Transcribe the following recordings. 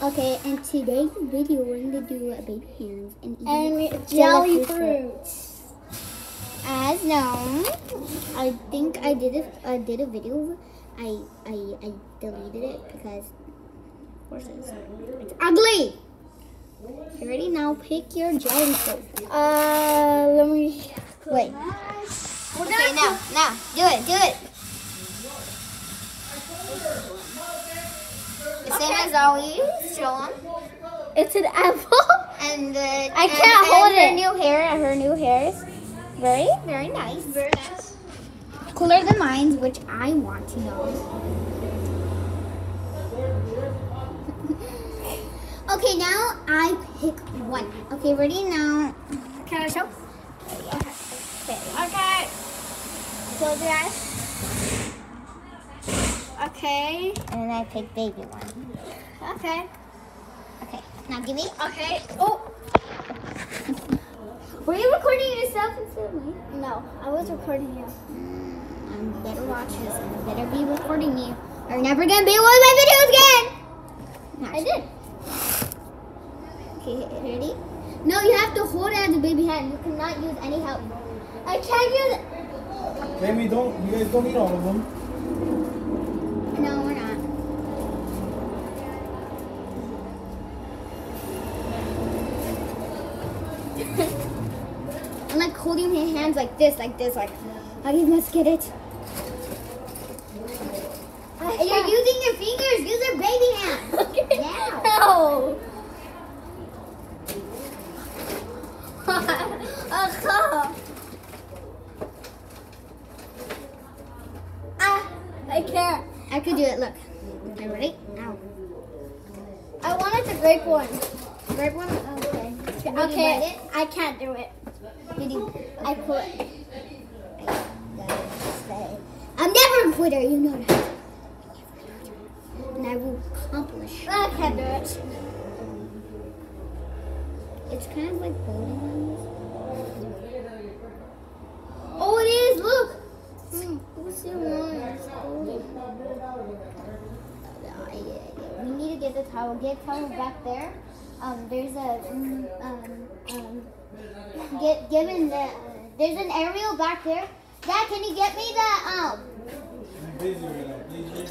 Okay, and today's video we're gonna do a baby hands and eat And jelly fruit. fruit. As known, I think I did a I did a video. I I I deleted it because it's, it's ugly. You ready now? Pick your jelly fruit. Uh, let me. Wait. Okay, now, now, do it, do it. Same as always, show 'em. It's an apple. And the I and- can't and hold her it. new hair, her new hair is very, very nice. Very nice. Cooler than mine, which I want to know. okay, now I pick one. Okay, ready now? Can I show? Okay. Okay. Close your eyes. Okay. And then I pick baby one. Okay. Okay, now give me. Okay. Oh. Were you recording yourself instead of me? No, I was recording you. Mm, I'm better watch this and I better be recording you. Or you're never gonna be in one of my videos again! No, I did. Okay, ready? No, you have to hold it as a baby hand. You cannot use any help. I can't use it. Jamie, don't you guys don't eat all of them. This, like this, like how do you must get it? You're using your fingers. Use your baby hands. Now. No. ah, I can't. I could do it. Look. Okay, ready? Ow. I wanted the grape one. Grape one. Okay. You Okay? I can't do it. I quit. I'm never a quitter. You know that. And I will accomplish. Do it. It's kind of like bowling lines. Oh, it is. Look. Hmm. What's your one? We need to get the towel. Get towel back there. Um, there's a mm, um um. Get given the there's an aerial back there. Dad, can you get me the um? I'm busy right now. Busy.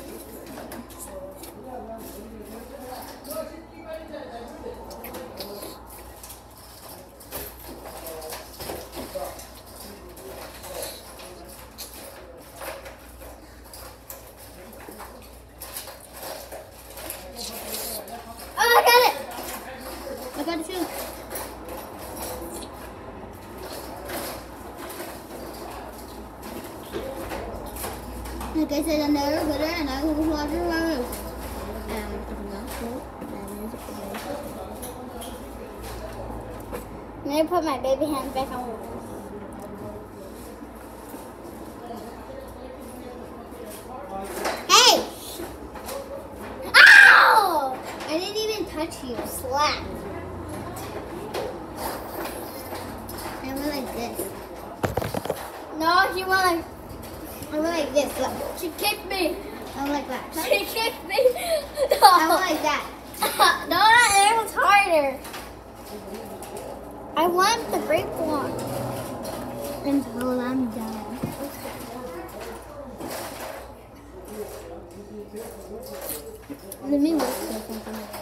Oh, I got it. I got it too. Like I said, I'm never good at and I will watch your videos. Um, if not cool, that is I'm gonna put my baby back on. Hey! Ow! I didn't even touch you. Slap. I went like this. No, he went like I went like this. Look. she kicked me. I went like that. She kicked me. No. I went like that. no, it was harder. I want the grape one. Until oh, I'm done. Let me look something.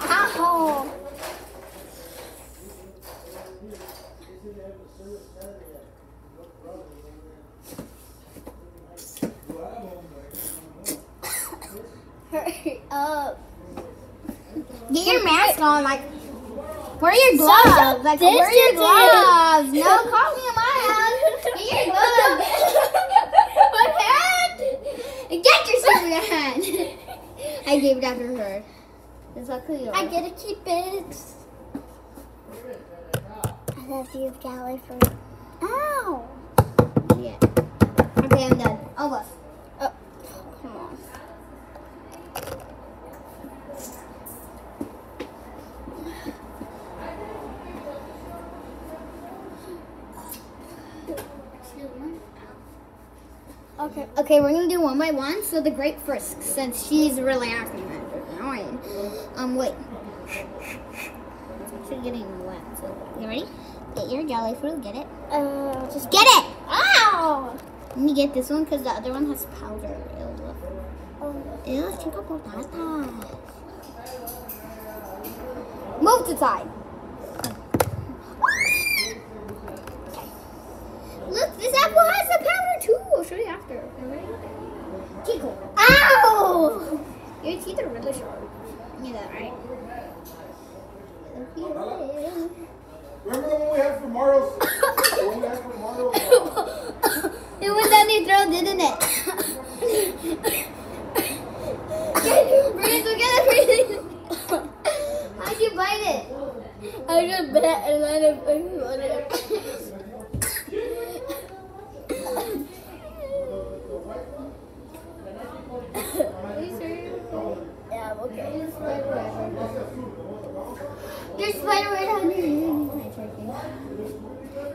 Ow. Hurry up. Uh, get your mask on, like. Where are your gloves? Social like, where are your gloves? No, call me in my house. Get your gloves. What hand? Get your silver hand. I gave it after her. It's luckily yours. I get to keep it. I love you, for. Ow! Yeah. Okay, I'm done. Almost. Okay. We're gonna do one by one. So the grape first, since she's really acting annoying. Um, wait. It's actually getting wet. So you ready? Get your jelly fruit. Get it. Uh, just Get it. Ow! Let me get this one because the other one has powder. Ew. Oh, Ew, chica potata. Move to side. Look, this apple has powder too. I'll show you after. Ready? Chico. Ow! Your teeth are really sharp. You know that, right? Remember the one we had for Mario's? the one we had for Mario's? uh, it was down your throat, didn't it? breathe, look at it, breathe. How'd you bite it? I just bet and then I put on it. Yeah, okay. There's spider right on your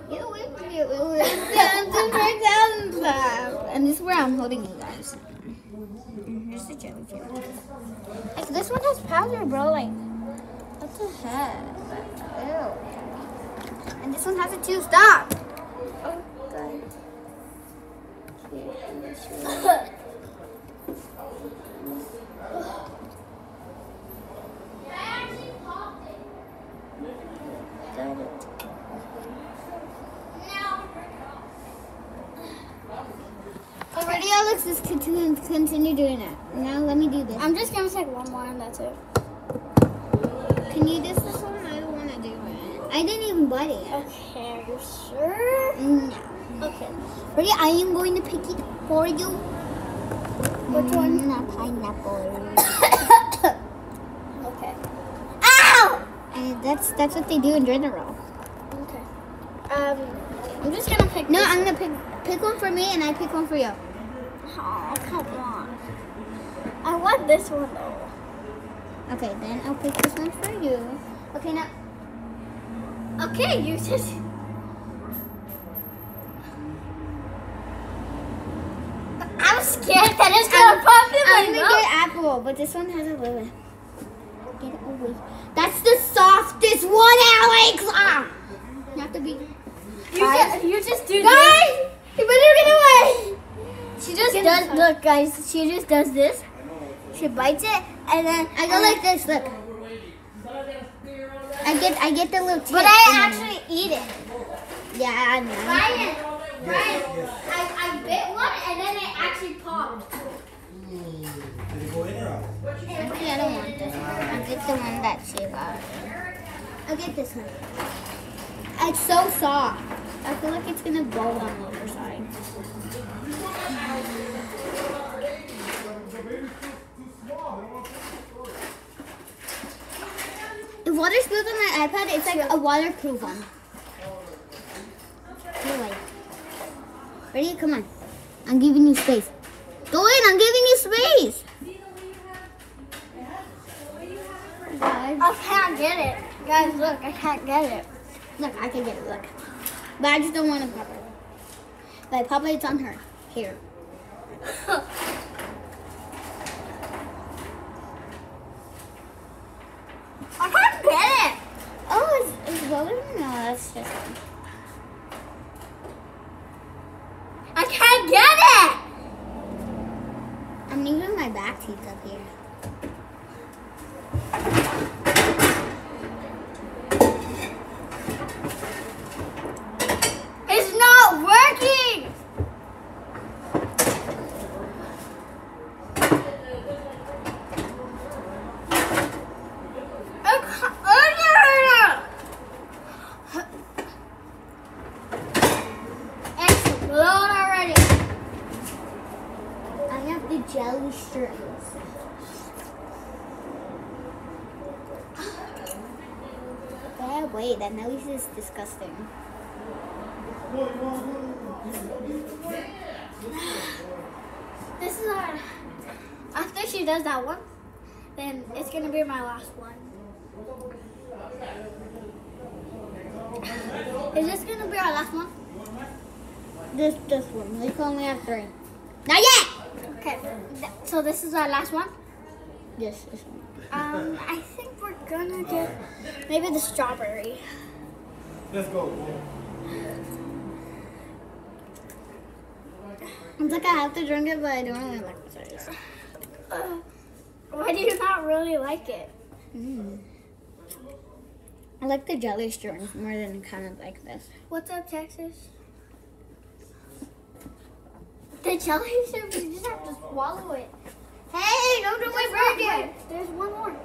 Get away from you. And this is where I'm holding you guys. Here's the jellyfish. Like, this one has powder, bro. Like, what the heck? Ew. And this one has it too. Stop. Oh, God. Already, Alex, just continue, continue doing it. Now let me do this. I'm just gonna take one more and that's it. Can you do this one? I don't want to do it. I didn't even bite it. Okay, are you sure? No. Okay. Ready? I am going to pick it for you. Which one? A pineapple. Okay. Ow! And that's that's what they do in general. Okay. Um, I'm just gonna pick. No, I'm gonna pick pick one for me and I pick one for you. Oh, come on. I want this one though. Okay, then I'll pick this one for you. Okay, now Okay, you just. I'm scared that it's gonna pop in I'm gonna get apple, but this one has a little. Get it away. That's the softest one, Alex. Ah! You have to be. You, just, you just do Guys, you better get away. this. She just does. Look, guys. She just does this. She bites it, and then I go like this. Look. I get I get the little. But I actually eat it. Yeah, I know. Ryan, Ryan, I, I bit one and then it actually popped. Mm. Did it go in or out? Actually, I don't want this one. I'll get the one that she got. I'll get this one. It's so soft. I feel like it's gonna go on the other side. If water spills on my iPad, it's like a waterproof one. Anyway. Ready? Come on. I'm giving you space. Go in, I'm giving you space. I can't get it. Guys, look, I can't get it. Look, I can get it. Look, but I just don't want to pop it. But pop it, it's on her. Here. I can't get it. Oh, is, is Logan? No, that's just. I can't get it. I'm leaving my back teeth up here. It's not working. I can't- Explode already. I have the jelly strings. Yeah, noise is disgusting. This is our. After she does that one, then it's gonna be my last one. Is this gonna be our last one? This this one. We only have three. Not yet. Okay. So this is our last one. Yes, this one. Um, I think we're gonna get maybe the strawberry. Let's go. It's like I have to drink it, but I don't really like the taste. Uh, why do you not really like it? Mm. I like the jelly strings more than kind of like this. What's up, Texas? The jelly syrup, you just have to swallow it. Hey, don't do my burger. There's one more.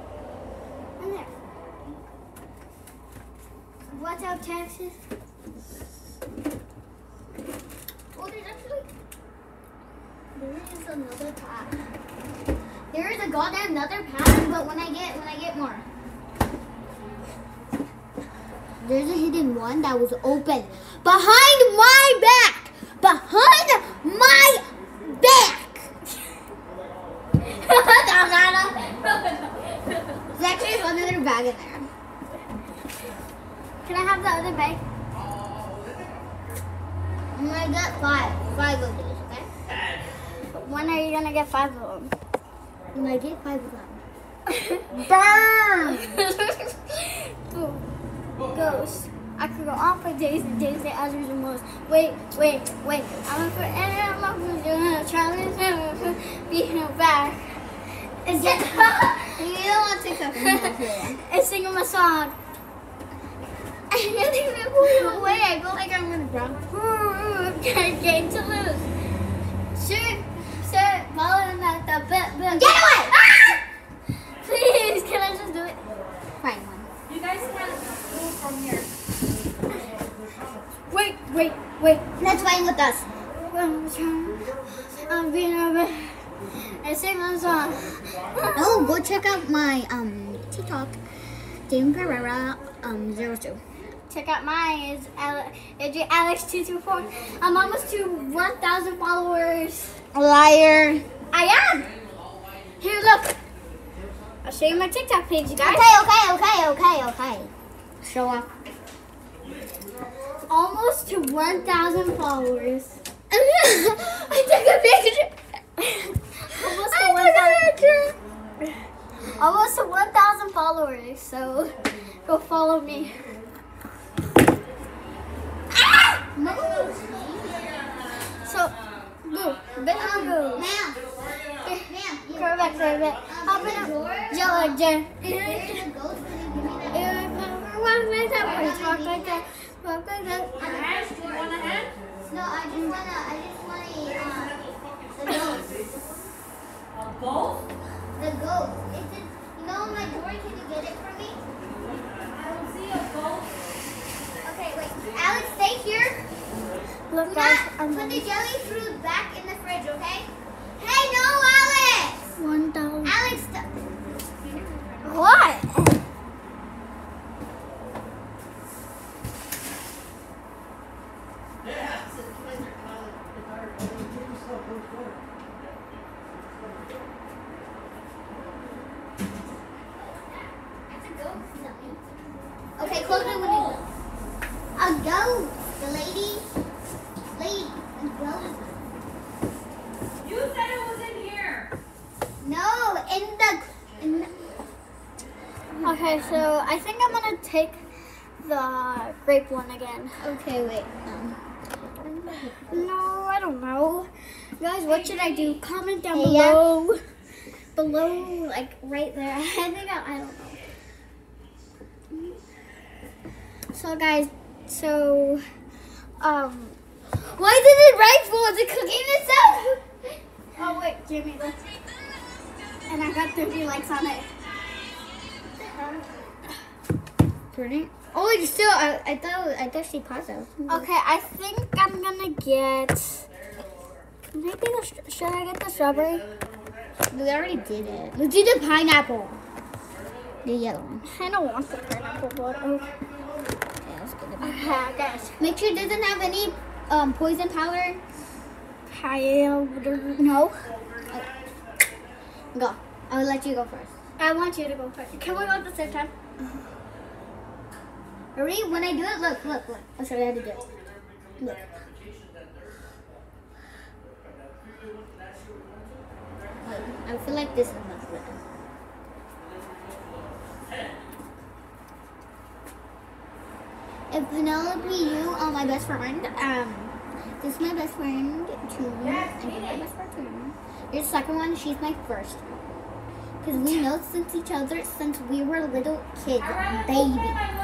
Up, Texas? Oh, there's actually. There is another pack. There is a goddamn another pattern, but when I get when I get more. There's a hidden one that was open behind my back. Behind my back. There's actually another bag in there. Can I have the other bag? I'm gonna get five. Five of these, okay? When are you gonna get five of them? When I get five of them. Burn! Ghost. I could go on for days and days and others and most. Wait, wait, wait. I'm for For challenge back. And get You don't want to cook and singing my song. I can't even away. I go like I'm gonna drown. Game to lose. Sure, sure. Following that the bit. Get away! Ah! Please, can I just do it? Fine one. You guys can't move from here. Wait, wait, wait. That's fine with us. I'm being a bit. And sing my song. Oh, go check out my um TikTok, Dame Perera um zero two. Check out mine. It's Ale- it's Alex224. I'm almost to 1,000 followers. Liar. I am. Here, look. I'll show you my TikTok page, you guys. Okay, okay, okay, okay, okay. Show up. Almost to 1,000 followers. I took a picture. Almost I to took a 1,000. picture. Almost to 1,000 followers. So go follow me. So, bit on boo. Ma'am. Ma'am. Corvette. Hop in a yellow jet. Walk like that, talk like that, walk like that. No, I just wanna, I just wanna, uh, the ghost. Both? The ghost. It's in, you know my door, can you get it for me? I don't see a both. Okay, wait. Alex, stay here. Look, Do guys, I'm put the jelly fruit back in the fridge, okay? Hey, no, Alex! one down. Alex, st- What? That's a ghost, not me. Okay, close it when you A ghost. The lady. Lady. A ghost. You said it was in here. No, in the. In the Okay, so I think I'm gonna take the grape one again. Okay, wait. Um, No, I don't know. Guys, what should I do? Comment down Hey, yeah. below. Below, like right there. I think I, I don't know. So, guys, so, um, why is it rifle? Is it cooking itself? oh wait, Jimmy, let's And I got 30 likes on it. Turning. Oh, it's still. I, I thought. I thought she paused it. Okay, I think I'm gonna get maybe the should I get the strawberry? We already did it. Let's do the pineapple. The yellow one. I don't want the pineapple, but okay. Yeah, let's get the Okay, guys. Make sure it doesn't have any um poison powder. I no. Okay. Go. I'll let you go first. I want you to go first. Can we go at the same time? Ready? When I do it, look, look, look. I'll show you how to do it. Look. I feel like this is much better. If Penelope, you are my best friend, um, this is my best friend, and you're my best friend, two. Your second one, she's my first. Because we know since each other since we were little kids, I'd baby.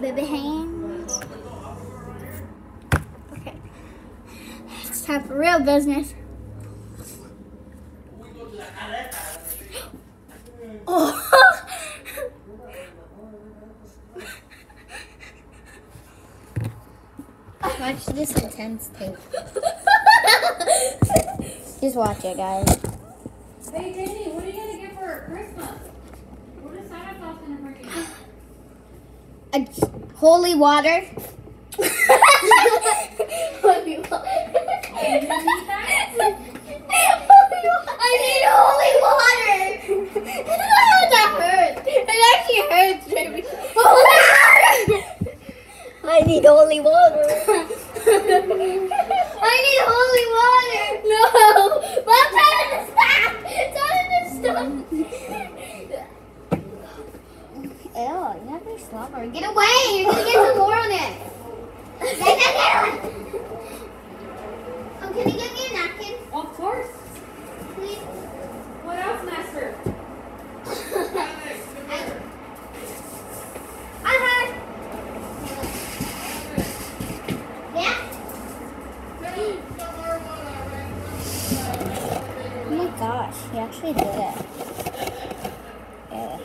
baby hands. Okay. It's time for real business. Oh. Watch this intense tape. Just watch it, guys. Hey, Jamie, what are you gonna get for Christmas? What is Santa Claus gonna bring you? A holy water. Holy water. You need? I need holy water. that hurts. It actually hurts, baby. Holy water. I need holy water. I need holy water. No. Mom, tell him to stop. Tell him to stop. Ew, you have to slobber. Get away. You're to get some more on it. Oh, can you get me a napkin, Of course. please? What else, Master? I heard. Yeah? Oh my gosh, he actually did it. Ew.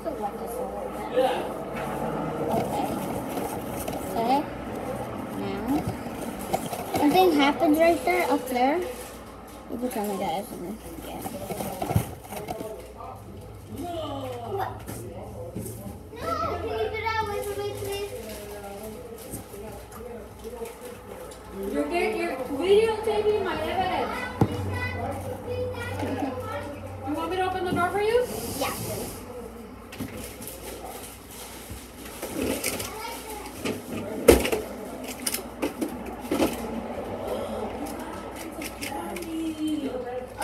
Still want this a little bit. Okay. Okay. Now. Something happens right there, up there. You can tell me guys. and- Yeah. No, can you get out? Wait for me, please. You're getting you're videotaping my evidence. You want me to open the door for you? Yeah.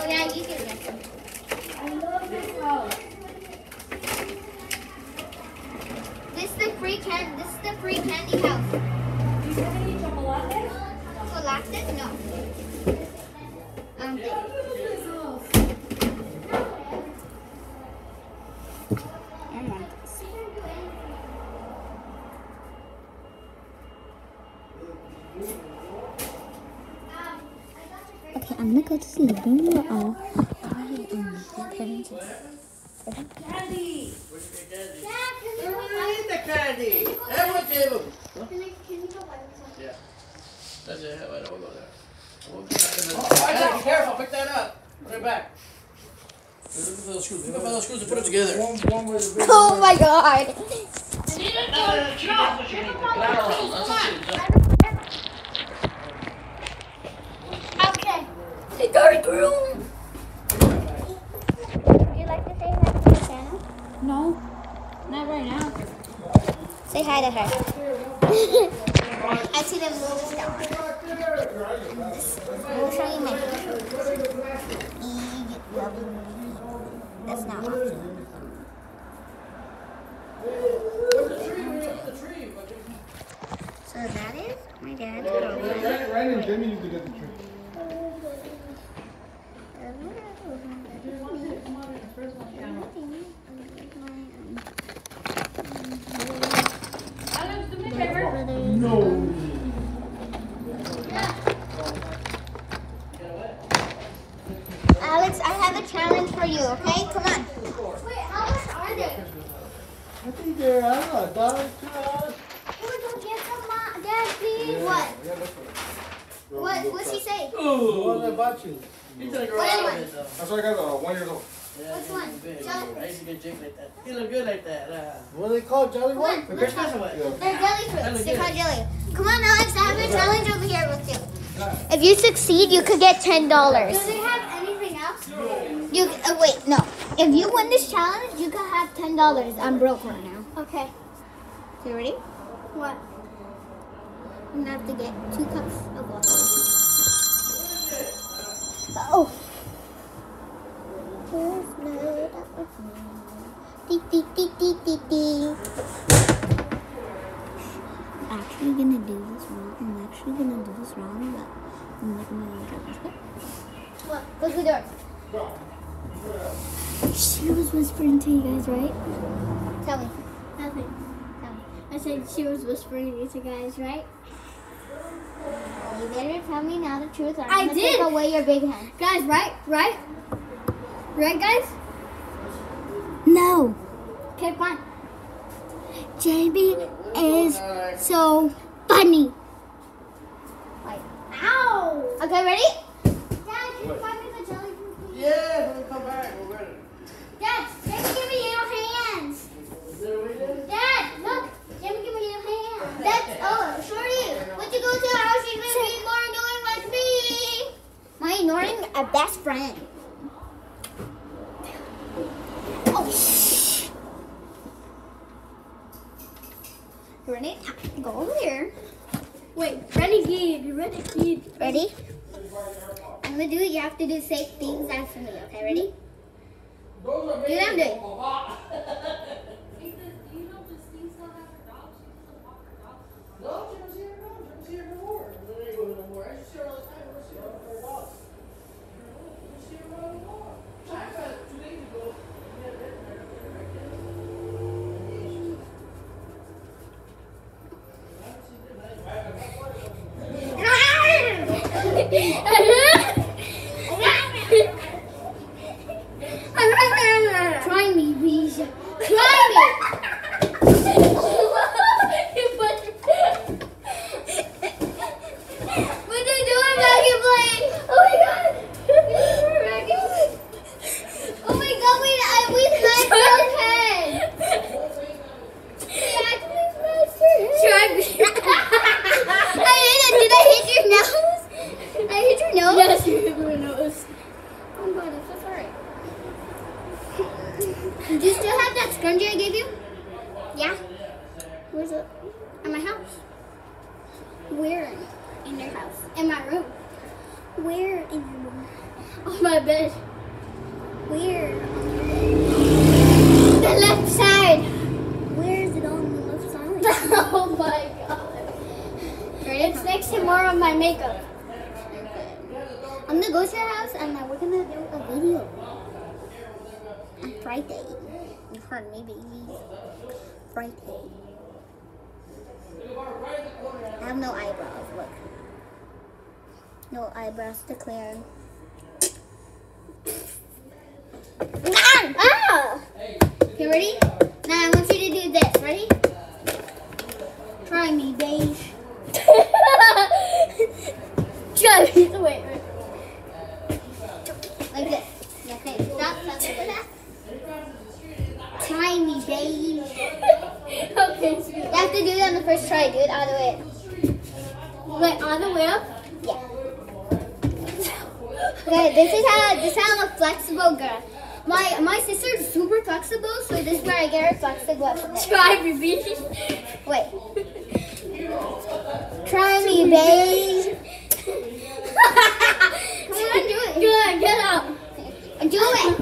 Oh yeah, you can get some. I love this house. This is the free can. This is the free candy house. Do you have any chocolates? Galactic? No. I don't think. I want this. Okay, Don't? I. Candy. Dad, can the candy. Them. Can I, can you go some? Yeah. That's it. Wait, we'll go there. Oh, careful. Pick that up. Put it back. Look for those screws. Look for those screws and put it together. Oh my god! Go through. Would you like to say hi to your channel? No, not right now. Say hi to her. I see them moving down. We'll show you my That's not awesome. So that is my dad's girlfriend. Ryan and Jamie used to get the tree. Alex, do me a favor. No. Alex, I have a challenge for you, okay? Come on. Wait, how much are they? I think they're, I don't know, a dollar, two dollars. Can we go get some, Mom? Dad, please? What? Yeah, look for it. What? What's he say? Ooh. about you? He's gonna grow What out am of I? it though. That's why I got uh, one years old. Yeah, Which he's one? big. Jelly I used to get jig like that. He look good like that. Uh, What are they called? Jelly Come on. for let's Christmas try. or what? Yeah. They're jelly That fruits. look They're good. called jelly. Come on, Alex. I have a challenge over here with you. If you succeed, you could get ten dollars. Do they have anything else? You uh, wait, no. If you win this challenge, you could have ten dollars. I'm broke right now. Okay. You ready? What? I'm gonna have to get two cups of water. Close the door. She was whispering to you guys, right? Tell me. Nothing. Tell me. I said she was whispering to you guys, right? You better tell me now the truth, or I'm I did. take away your big hand. Guys, right? Right? Right, guys? No. Okay, fine. Jamie is so funny. Like, Ow! okay, ready? Dad, can you find me the jelly fruit, please? Yeah, when we come back, Ai, makeup. I'm gonna go to your house and then we're gonna do a video on Friday. You heard me, baby. Friday. I have no eyebrows. Look. No eyebrows to clear. Ah! ah! Okay, ready? Now I want you to do this. Ready? Try me, babe. Try. Wait, wait. Like this. Okay, stop, stop, stop, me, babe. okay. You have to do it on the first try, dude. All the way. Wait, all the way up? Yeah. Okay, this is how this is how I'm a flexible girl. My my sister's super flexible, so this is where I get her flexible. Try me, baby. Wait. Try me, babe. Come on, do it. Good, get up. Do it.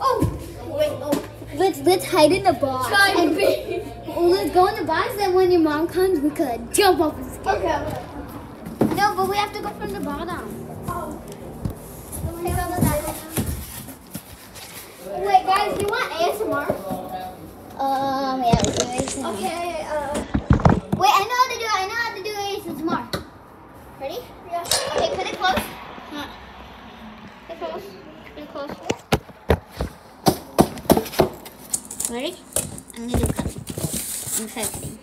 Oh, wait. Oh, let's let's hide in the box. Try And- me. Oh, let's go in the box. Then when your mom comes, we could jump off and scare. Okay. No, but we have to go from the bottom. Take all of that. Wait, guys, do you want ASMR? Um, yeah, we it. Okay, uh, Wait, I know how to do it. I know how to do it. It's more. Ready? Yeah. Okay, put it close. Huh. Close. Put close. Ready? I'm gonna do cutting. I'm testing.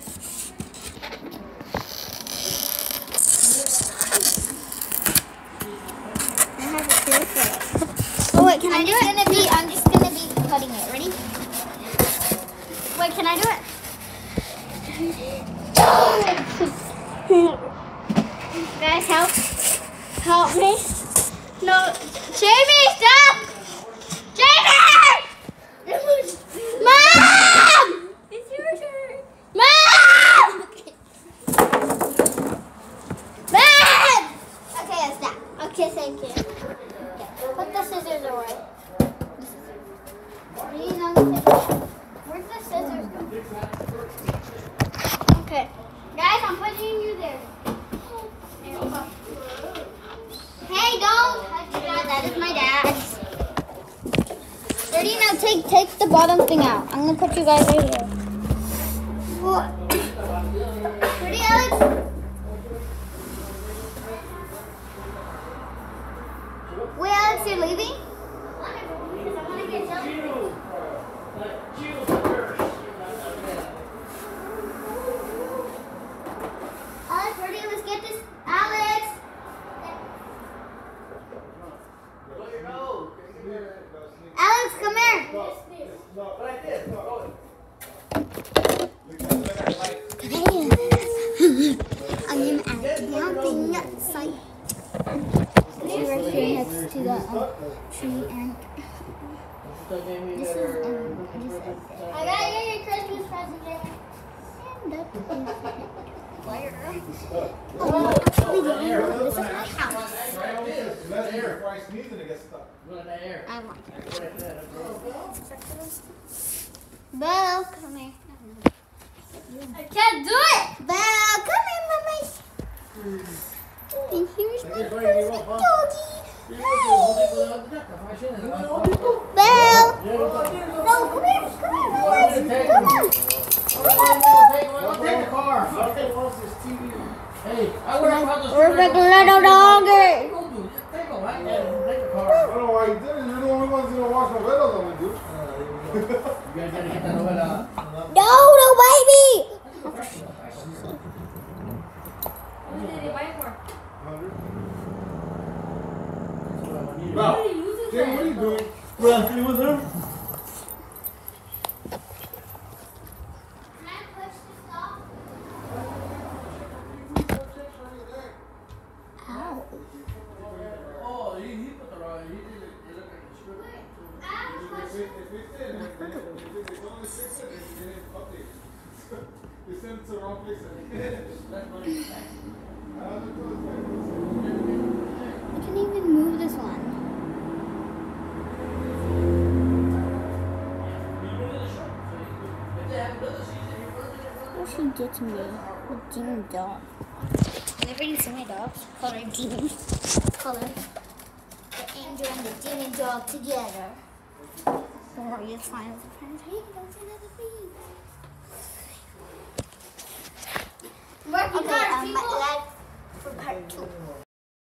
I have a feel for it. Oh wait, can I I do it? Gonna be, I'm just gonna be cutting it. Ready? Wait, can I do it? Guys, help. Help me. No, Jamie, stop! Ready now? Take take the bottom thing out. I'm gonna put you guys right here. What? Ready, Alex? Wait, Alex, you're leaving? Because I want to get jelly. Alex, ready? Let's get this. Alex! Alex, come here. Like this. Go. I am at the mountain site. We're right here next to the um, tree and this is um this is I got you your Christmas present, Jamie. and that is where oh. This is my house. That's here. Before I sneeze and it gets stuck. I want Belle, come here. I can't do it. Belle, come here, mommy. And here's my perfect doggy. Belle. No, come here, come here, boys. Come on. Take the car. Hey, I wear a Perfect little doggy. Take a white and take the car. I don't know why you did it. You're the only ones gonna watch novelas on it, dude. You guys gotta get that novela. No, no, baby. What did they buy it for? Now, What do you use it Jim, what are you for? doing? Rafting with him. Can running What she did to me? The demon dog. Never you see my dogs? Color demon. Color. The angel and the demon dog together. Don't worry, it's fine. It's fine. Hey, don't say me. Working Okay, um, people.